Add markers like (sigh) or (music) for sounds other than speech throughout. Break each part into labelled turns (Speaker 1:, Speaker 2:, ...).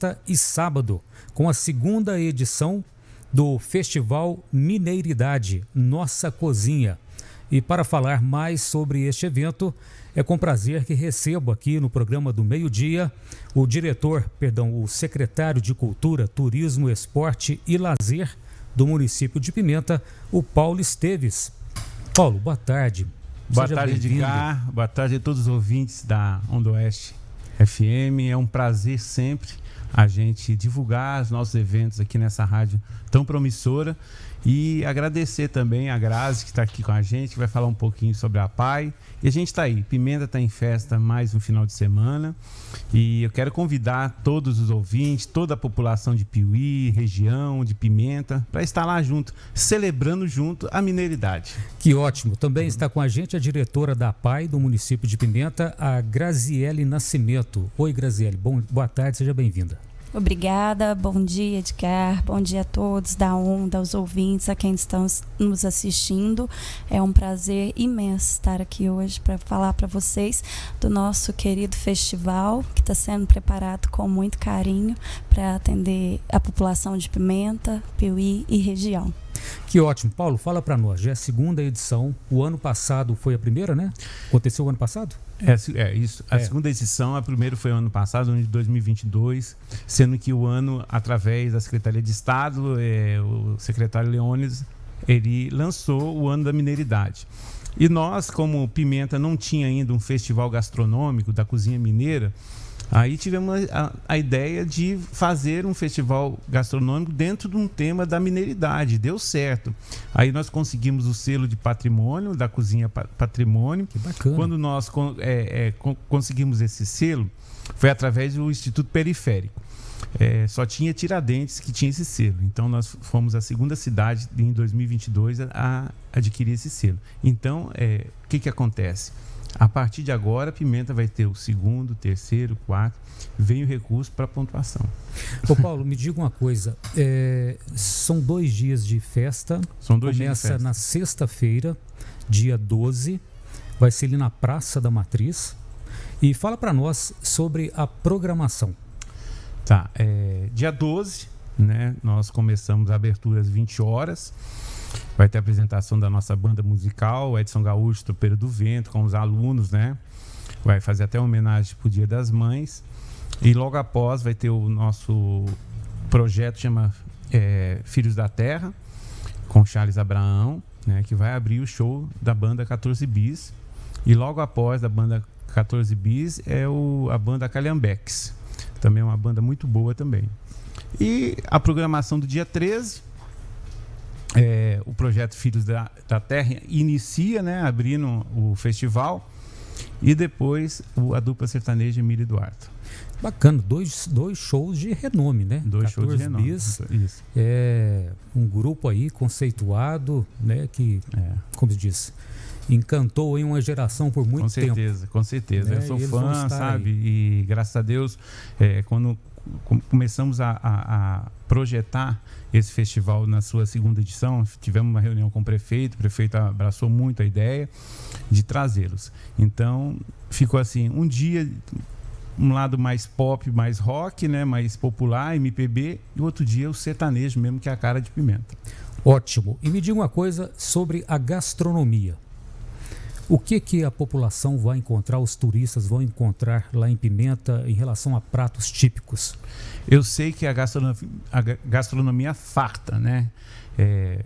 Speaker 1: sexta e sábado, com a segunda edição do Festival Mineiridade Nossa Cozinha. E para falar mais sobre este evento, é com prazer que recebo aqui no programa do meio-dia o diretor, perdão, o secretário de Cultura, Turismo, Esporte e Lazer do município de Pimenta, o Paulo Esteves. Paulo, boa tarde.
Speaker 2: Boa Seja tarde, Edgar. Boa tarde a todos os ouvintes da Onda Oeste FM. É um prazer sempre a gente divulgar os nossos eventos aqui nessa rádio tão promissora e agradecer também a Grazi que está aqui com a gente, que vai falar um pouquinho sobre a PAI. E a gente está aí, Pimenta está em festa mais um final de semana. E eu quero convidar todos os ouvintes, toda a população de Piuí, região, de Pimenta, para estar lá junto, celebrando junto a mineiridade.
Speaker 1: Que ótimo. Também está com a gente a diretora da PAI do município de Pimenta, a Graziele Nascimento. Oi, Graziele. Bom, boa tarde, seja bem-vinda.
Speaker 3: Obrigada, bom dia, Edgar, bom dia a todos da Onda, aos ouvintes, a quem estão nos assistindo. É um prazer imenso estar aqui hoje para falar para vocês do nosso querido festival, que está sendo preparado com muito carinho para atender a população de Pimenta, Piuí e região.
Speaker 1: Que ótimo. Paulo, fala para nós, já é a segunda edição. O ano passado foi a primeira, né? Aconteceu o ano passado?
Speaker 2: É, é isso. A é. segunda edição, a primeira foi o ano passado, ano de 2022, sendo que o ano, através da Secretaria de Estado, é, o secretário Leônidas, ele lançou o ano da mineiridade. E nós, como Pimenta não tinha ainda um festival gastronômico da cozinha mineira, Aí tivemos a, a, ideia de fazer um festival gastronômico dentro de um tema da mineiridade. Deu certo. Aí nós conseguimos o selo de patrimônio, da Cozinha Patrimônio.
Speaker 1: Que bacana.
Speaker 2: Quando nós é, é, conseguimos esse selo, foi através do Instituto Periférico. É, só tinha Tiradentes que tinha esse selo. Então nós fomos a segunda cidade em 2022 a, a adquirir esse selo. Então, é, o que, que acontece? A partir de agora, a Pimenta vai ter o segundo, terceiro, quarto. Vem o recurso para pontuação.
Speaker 1: Ô Paulo, me diga uma coisa. É, são dois dias de festa.
Speaker 2: São dois
Speaker 1: Começa
Speaker 2: dias de festa.
Speaker 1: na sexta-feira, dia 12. Vai ser ali na Praça da Matriz. E fala para nós sobre a programação.
Speaker 2: Tá. É, dia 12, né, nós começamos a abertura às 20 horas. Vai ter a apresentação da nossa banda musical, Edson Gaúcho, Tropeiro do Vento, com os alunos, né? Vai fazer até homenagem para o Dia das Mães. E logo após vai ter o nosso projeto, chama é, Filhos da Terra, com Charles Abraão, né? Que vai abrir o show da banda 14 Bis. E logo após da banda 14 Bis é o, a banda Calhambex. Também é uma banda muito boa também. E a programação do dia 13 é, o projeto Filhos da, da, Terra inicia, né, abrindo o festival, e depois o, a dupla sertaneja Emílio Eduardo.
Speaker 1: Bacana, dois, dois shows de renome, né?
Speaker 2: Dois shows de renome. Bis,
Speaker 1: Isso. É um grupo aí conceituado, né? Que, é. como se diz, encantou em uma geração por muito
Speaker 2: tempo. Com certeza, tempo. com certeza. Né? Eu sou fã, sabe? Aí. E graças a Deus, é, quando começamos a, a, a, projetar esse festival na sua segunda edição, tivemos uma reunião com o prefeito, o prefeito abraçou muito a ideia de trazê-los. Então, ficou assim, um dia um lado mais pop, mais rock, né, mais popular, MPB, e outro dia o sertanejo mesmo, que é a cara de pimenta.
Speaker 1: Ótimo. E me diga uma coisa sobre a gastronomia. O que, que a população vai encontrar, os turistas vão encontrar lá em Pimenta em relação a pratos típicos?
Speaker 2: Eu sei que a gastronomia, a gastronomia farta, né? É,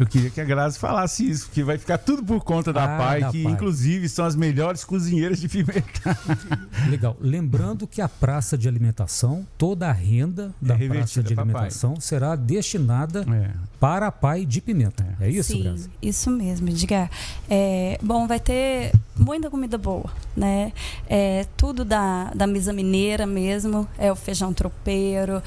Speaker 2: eu queria que a Grazi falasse isso, porque vai ficar tudo por conta da ah, Pai, da que Pai. inclusive são as melhores cozinheiras de pimenta. (laughs)
Speaker 1: Legal. Lembrando que a praça de alimentação, toda a renda é da é praça de alimentação pai. será destinada é. para a Pai de Pimenta. É, é isso,
Speaker 3: Sim,
Speaker 1: Grazi?
Speaker 3: Isso mesmo, Edgar. É, bom, vai ter muita comida boa, né? É, tudo da, da mesa mineira mesmo, é o feijão tropeiro,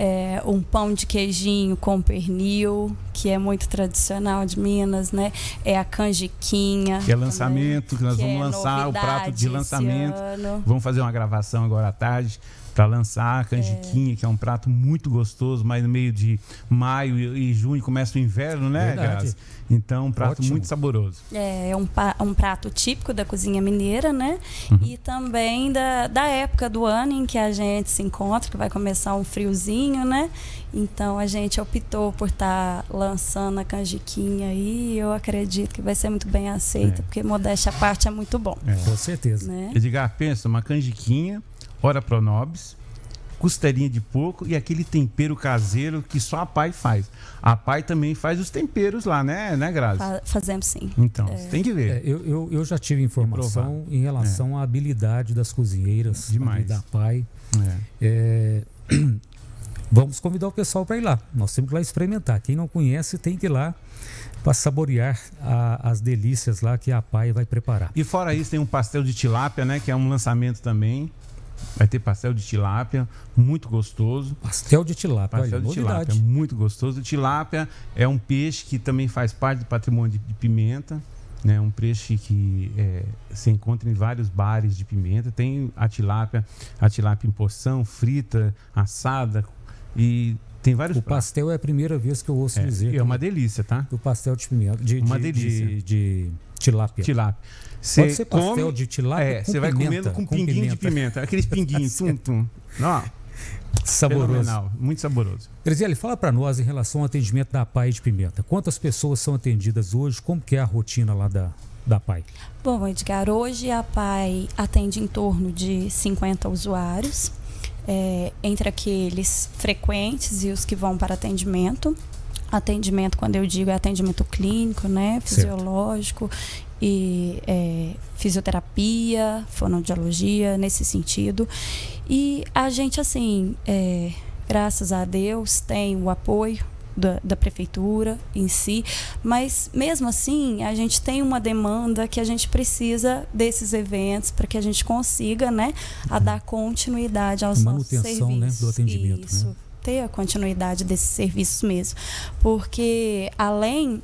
Speaker 3: é um pão de queijinho com pernil, que é muito tradicional de Minas, né? É a canjiquinha.
Speaker 2: Que é lançamento, também, que nós que vamos é lançar o prato de lançamento. Vamos fazer uma gravação agora à tarde para lançar a canjiquinha, é. que é um prato muito gostoso, mas no meio de maio e, junho começa o inverno, né, Grazi? Então, um prato Ótimo. muito saboroso.
Speaker 3: É, é um, um prato típico da cozinha mineira, né? Uhum. E também da, da época do ano em que a gente se encontra, que vai começar um friozinho, né? Então a gente optou por estar tá lançando a canjiquinha aí. E eu acredito que vai ser muito bem aceita, é. porque modéstia à parte é muito bom. É.
Speaker 1: Com certeza.
Speaker 2: Né? Edgar, pensa, uma canjiquinha, ora pronobis, costelinha de porco e aquele tempero caseiro que só a pai faz. A pai também faz os temperos lá, né, né Grazi?
Speaker 3: Fazemos sim.
Speaker 2: Então, é. você tem que ver.
Speaker 1: É, eu, eu, eu, já tive informação em relação é. à habilidade das cozinheiras
Speaker 2: Demais.
Speaker 1: da pai. É. (clears throat) (clears throat) vamos convidar o pessoal para ir lá. Nós temos que ir lá experimentar. Quem não conhece tem que ir lá para saborear a, as delícias lá que a pai vai preparar.
Speaker 2: E fora isso, tem um pastel de tilápia, né? Que é um lançamento também. Vai ter pastel de tilápia, muito gostoso.
Speaker 1: Pastel de tilápia,
Speaker 2: pastel olha, de novidade. tilápia, muito gostoso. Tilápia é um peixe que também faz parte do patrimônio de, de pimenta. Né, um peixe que é, se encontra em vários bares de pimenta. Tem a tilápia, a tilápia em porção, frita, assada e tem vários.
Speaker 1: O pratos. pastel é a primeira vez que eu ouço
Speaker 2: é,
Speaker 1: dizer.
Speaker 2: É uma delícia, tá?
Speaker 1: O pastel de pimenta, de,
Speaker 2: uma
Speaker 1: de,
Speaker 2: delícia.
Speaker 1: de, de tilápia.
Speaker 2: Tilápia.
Speaker 1: Cê Pode ser pastel come, de tilápia
Speaker 2: É, você vai comendo com, com pinguinho pimenta. de pimenta. Aqueles pinguinhos, (laughs) tum, tum. Não,
Speaker 1: saboroso.
Speaker 2: Fenomenal, muito saboroso.
Speaker 1: Grisiele, fala para nós em relação ao atendimento da PAI de Pimenta. Quantas pessoas são atendidas hoje? Como que é a rotina lá da, da PAI?
Speaker 3: Bom, Edgar, hoje a PAI atende em torno de 50 usuários, é, entre aqueles frequentes e os que vão para atendimento atendimento, quando eu digo é atendimento clínico, né, fisiológico e é, fisioterapia, fonoaudiologia, nesse sentido. E a gente, assim, é, graças a Deus, tem o apoio da, da, prefeitura em si, mas mesmo assim a gente tem uma demanda que a gente precisa desses eventos para que a gente consiga, né, a dar continuidade aos
Speaker 1: Manutenção,
Speaker 3: nossos serviços.
Speaker 1: Né, do atendimento,
Speaker 3: Isso.
Speaker 1: Né?
Speaker 3: ter a continuidade desses serviços mesmo. Porque além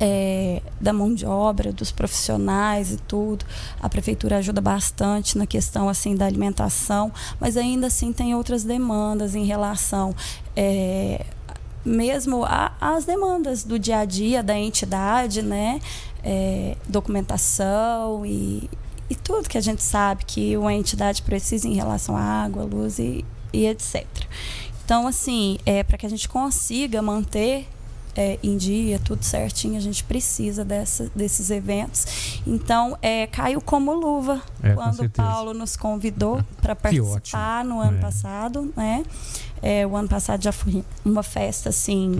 Speaker 3: é, da mão de obra, dos profissionais e tudo. A prefeitura ajuda bastante na questão assim da alimentação, mas ainda assim tem outras demandas em relação é, mesmo às demandas do dia a dia da entidade, né? É, documentação e, e tudo que a gente sabe que uma entidade precisa em relação à água, luz e, e etc. Então, assim, é, para que a gente consiga manter é, em dia, tudo certinho, a gente precisa dessa, desses eventos. Então, é, caiu como luva
Speaker 2: é,
Speaker 3: quando o Paulo nos convidou para participar no ano é. passado. Né? É, o ano passado já foi uma festa assim.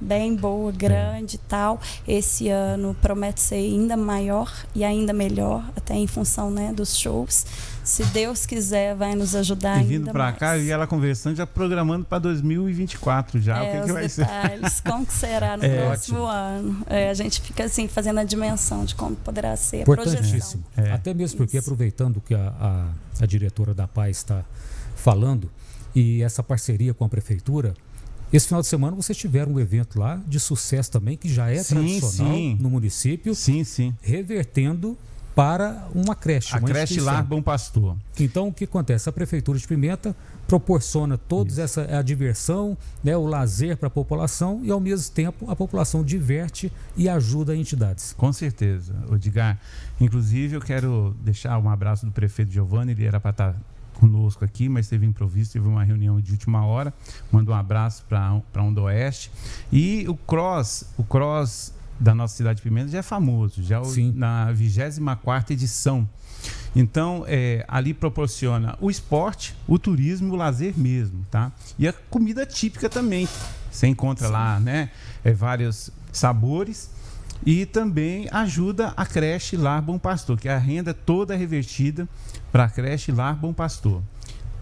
Speaker 3: Bem boa, grande e tal. Esse ano promete ser ainda maior e ainda melhor, até em função né, dos shows. Se Deus quiser, vai nos ajudar
Speaker 2: e vindo para cá e ela conversando, já programando para 2024 já.
Speaker 3: É,
Speaker 2: o que,
Speaker 3: que
Speaker 2: vai
Speaker 3: detalhes,
Speaker 2: ser? (laughs)
Speaker 3: como que será no é, próximo ótimo. ano. É, a gente fica assim, fazendo a dimensão de como poderá ser a
Speaker 1: projeção. É. Até mesmo porque, Isso. aproveitando que a, a, a diretora da Paz está falando, e essa parceria com a prefeitura, esse final de semana vocês tiveram um evento lá de sucesso também, que já é sim, tradicional sim. no município.
Speaker 2: Sim, sim.
Speaker 1: Revertendo para uma creche.
Speaker 2: A
Speaker 1: uma
Speaker 2: creche lá Bom Pastor.
Speaker 1: Então, o que acontece? A Prefeitura de Pimenta proporciona toda essa a diversão, né, o lazer para a população e, ao mesmo tempo, a população diverte e ajuda entidades.
Speaker 2: Com certeza, Odigar. Inclusive, eu quero deixar um abraço do prefeito Giovanni, ele era para estar conosco aqui, mas teve improviso, teve uma reunião de última hora. Manda um abraço para a Onda Oeste. E o Cross, o Cross da nossa cidade de Pimenta já é famoso, já é na 24 edição. Então, é, ali proporciona o esporte, o turismo, o lazer mesmo, tá? E a comida típica também. Você encontra Sim. lá, né? É, vários sabores. E também ajuda a creche Lar Bom Pastor, que a renda toda é revertida para a creche Lar Bom Pastor.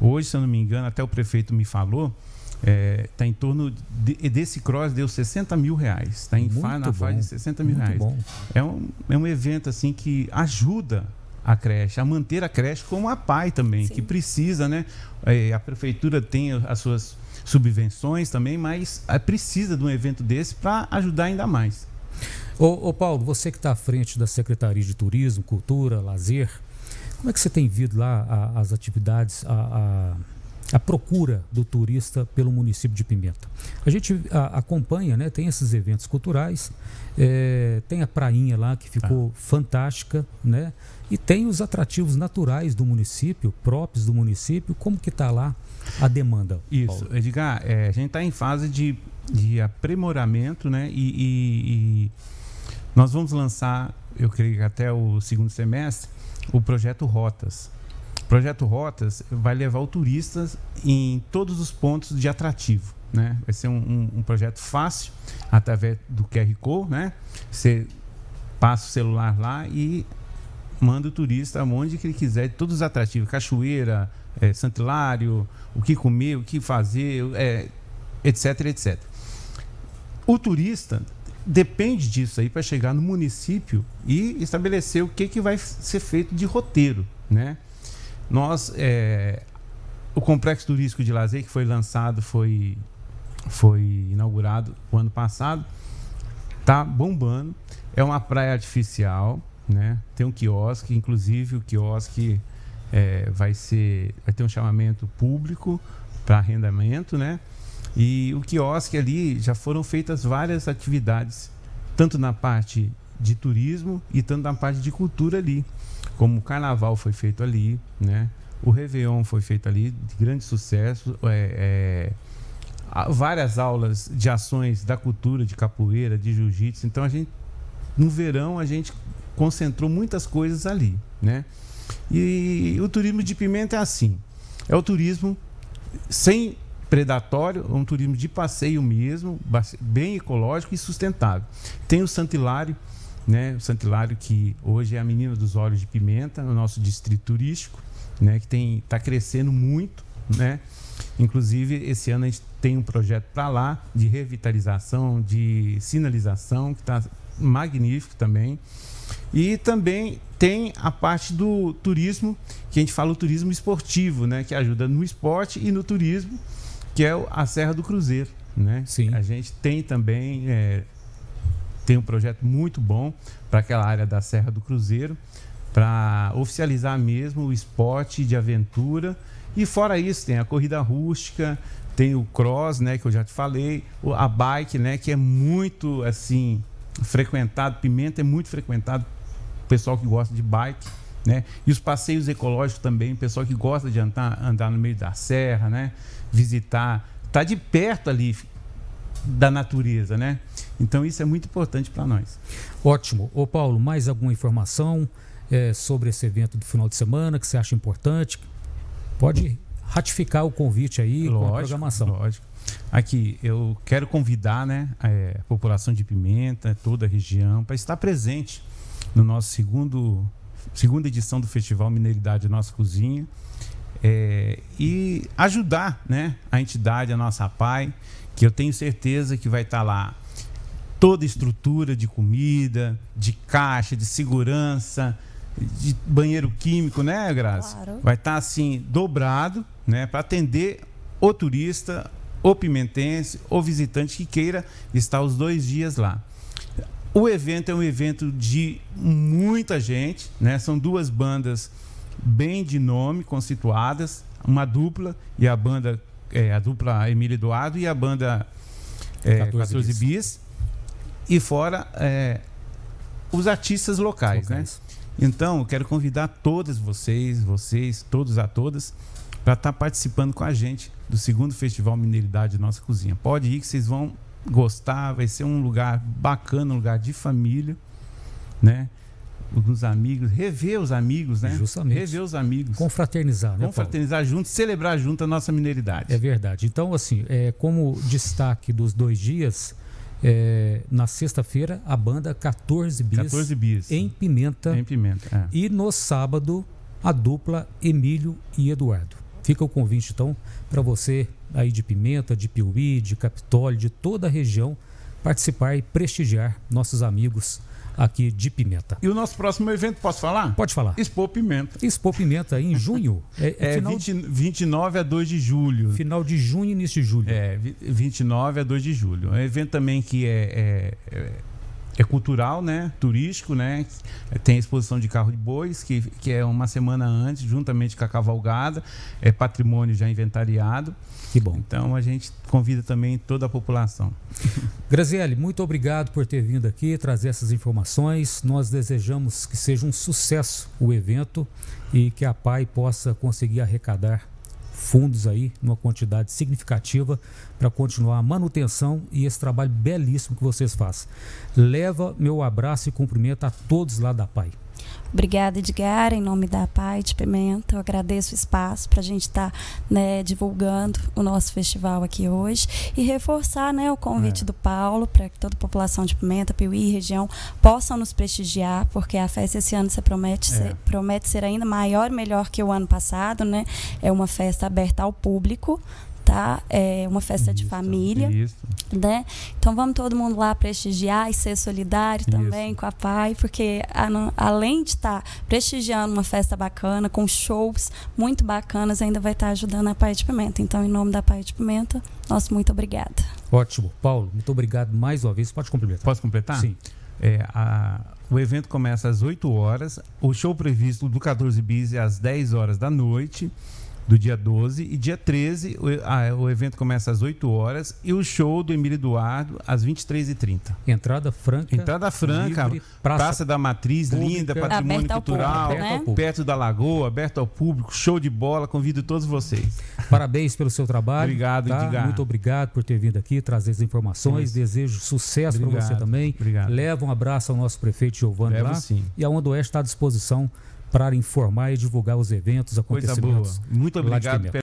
Speaker 2: Hoje, se eu não me engano, até o prefeito me falou, está é, tá em torno de, desse cross deu 60 mil reais. Está em fa, na fase de 60 mil
Speaker 1: Muito
Speaker 2: reais.
Speaker 1: Bom.
Speaker 2: É um, é um evento assim que ajuda a creche, a manter a creche como a pai também, Sim. que precisa, né? É, a prefeitura tem as suas subvenções também, mas é, precisa de um evento desse para ajudar ainda mais.
Speaker 1: Ô, ô, Paulo, você que está à frente da Secretaria de Turismo, Cultura, Lazer, como é que você tem visto lá a, as atividades, a, a, a procura do turista pelo município de Pimenta. A gente a, acompanha, né? Tem esses eventos culturais, é, tem a prainha lá que ficou ah. fantástica, né? E tem os atrativos naturais do município, próprios do município. Como que está lá a demanda?
Speaker 2: Isso, Paulo? Edgar, é, a gente está em fase de, de aprimoramento, né? E, e, e nós vamos lançar, eu creio que até o segundo semestre, o projeto Rotas. O projeto Rotas vai levar o turistas em todos os pontos de atrativo. Né? Vai ser um, um, um projeto fácil, através do QR Code. Né? Você passa o celular lá e manda o turista aonde que ele quiser, todos os atrativos, cachoeira, é, santuário, o que comer, o que fazer, é, etc, etc. O turista depende disso aí para chegar no município e estabelecer o que, que vai ser feito de roteiro, né? Nós, é, o complexo turístico de lazer que foi lançado, foi, foi inaugurado o ano passado, tá bombando. É uma praia artificial, né? Tem um quiosque, inclusive o quiosque é, vai ser, vai ter um chamamento público para arrendamento, né? E o quiosque ali já foram feitas várias atividades, tanto na parte de turismo e tanto na parte de cultura ali. Como o carnaval foi feito ali, né? O Réveillon foi feito ali, de grande sucesso. É, é, várias aulas de ações da cultura, de capoeira, de jiu-jitsu. Então a gente, no verão, a gente concentrou muitas coisas ali, né? E o turismo de pimenta é assim. É o turismo sem predatório, é um turismo de passeio mesmo, bem ecológico e sustentável. Tem o Santilário, né? O Santilário que hoje é a menina dos olhos de pimenta, no nosso distrito turístico, né? Que tem está crescendo muito, né? Inclusive esse ano a gente tem um projeto para lá de revitalização, de sinalização que está magnífico também. E também tem a parte do turismo, que a gente fala o turismo esportivo, né? Que ajuda no esporte e no turismo, que é a Serra do Cruzeiro, né?
Speaker 1: Sim.
Speaker 2: A gente tem também é, tem um projeto muito bom para aquela área da Serra do Cruzeiro, para oficializar mesmo o esporte de aventura. E fora isso, tem a corrida rústica, tem o cross, né, que eu já te falei, a bike, né, que é muito assim frequentado, Pimenta é muito frequentado, pessoal que gosta de bike, né? E os passeios ecológicos também, pessoal que gosta de andar, andar no meio da serra, né? Visitar, tá de perto ali da natureza, né? Então isso é muito importante para nós.
Speaker 1: Ótimo. Ô Paulo, mais alguma informação é, sobre esse evento do final de semana que você acha importante? Pode ratificar o convite aí lógico, com a programação.
Speaker 2: Lógico. Aqui, eu quero convidar né, a população de Pimenta, toda a região, para estar presente no nosso segundo segunda edição do Festival Mineiridade Nossa Cozinha é, e ajudar né, a entidade, a nossa PAI, que eu tenho certeza que vai estar lá toda a estrutura de comida, de caixa, de segurança, de banheiro químico, né, Graça? Claro. Vai estar assim dobrado, né, para atender o turista, o pimentense, o visitante que queira estar os dois dias lá. O evento é um evento de muita gente, né? São duas bandas bem de nome, constituadas, uma dupla e a banda, é, a dupla Emílio Eduardo e a banda é, 14, 14 bis. bis. E fora é, os artistas locais, né? locais, né? Então, eu quero convidar todas vocês, vocês, todos a todas, para estar tá participando com a gente do segundo Festival Mineiridade Nossa Cozinha. Pode ir que vocês vão gostar, vai ser um lugar bacana, um lugar de família, né? Os amigos, rever os amigos, né?
Speaker 1: Justamente.
Speaker 2: Rever os amigos.
Speaker 1: Confraternizar, né?
Speaker 2: Confraternizar juntos, celebrar junto a nossa mineiridade.
Speaker 1: É verdade. Então, assim, é, como destaque dos dois dias, é, na sexta-feira, a banda 14 Bis,
Speaker 2: 14 bis.
Speaker 1: em Pimenta.
Speaker 2: Em Pimenta, é.
Speaker 1: E no sábado, a dupla Emílio e Eduardo. Fica o convite, então, para você aí de Pimenta, de Piuí, de Capitólio, de toda a região, participar e prestigiar nossos amigos aqui de Pimenta.
Speaker 2: E o nosso próximo evento, posso falar?
Speaker 1: Pode falar.
Speaker 2: Expo Pimenta.
Speaker 1: Expo Pimenta, em junho. (laughs)
Speaker 2: É, é, é final... 20, 29 a 2 de julho.
Speaker 1: Final de junho e início de julho.
Speaker 2: É, 29 a 2 de julho. É um evento também que é, é, é é cultural, né? Turístico, né? Tem a exposição de carro de bois, que, que é uma semana antes, juntamente com a cavalgada. É patrimônio já inventariado.
Speaker 1: Que bom.
Speaker 2: Então a gente convida também toda a população. (laughs)
Speaker 1: Graziele, muito obrigado por ter vindo aqui trazer essas informações. Nós desejamos que seja um sucesso o evento e que a PAI possa conseguir arrecadar fundos aí, numa quantidade significativa, para continuar a manutenção e esse trabalho belíssimo que vocês fazem. Leva meu abraço e cumprimento a todos lá da PAI.
Speaker 3: Obrigada, Edgar, em nome da PAI de Pimenta. Eu agradeço o espaço para a gente estar tá, né, divulgando o nosso festival aqui hoje e reforçar né, o convite é. do Paulo para que toda a população de Pimenta, Piuí e região possam nos prestigiar, porque a festa esse ano se promete, é. ser, promete ser ainda maior e melhor que o ano passado. Né? É uma festa aberta ao público, tá? É uma festa isso, de família, isso. né? Então vamos todo mundo lá prestigiar e ser solidário isso. também com a PAI, porque a, além de estar tá prestigiando uma festa bacana, com shows muito bacanas, ainda vai estar tá ajudando a PAI de Pimenta. Então, em nome da PAI de Pimenta, nosso muito obrigada.
Speaker 1: Ótimo. Paulo, muito obrigado mais uma vez. Pode complementar.
Speaker 2: Posso completar?
Speaker 1: Sim.
Speaker 2: É, a, o evento começa às 8 horas, o show previsto do 14 bis é às 10 horas da noite do dia 12 e dia 13 o, ah, o evento começa às 8 horas e o show do Emílio Eduardo às 23h30.
Speaker 1: Entrada franca.
Speaker 2: Entrada franca, livre, praça, praça, da Matriz, pública, linda, patrimônio cultural, público, né? perto da lagoa, aberto ao público, show de bola, convido todos vocês.
Speaker 1: Parabéns pelo seu trabalho.
Speaker 2: Obrigado, tá?
Speaker 1: Edgar. Muito obrigado por ter vindo aqui trazer as informações. Isso. Desejo sucesso para você também.
Speaker 2: Obrigado.
Speaker 1: Leva um abraço ao nosso prefeito Giovanni lá.
Speaker 2: Sim.
Speaker 1: E a Onda Oeste está à disposição para informar e divulgar os eventos, acontecimentos.
Speaker 2: Coisa boa. Muito obrigado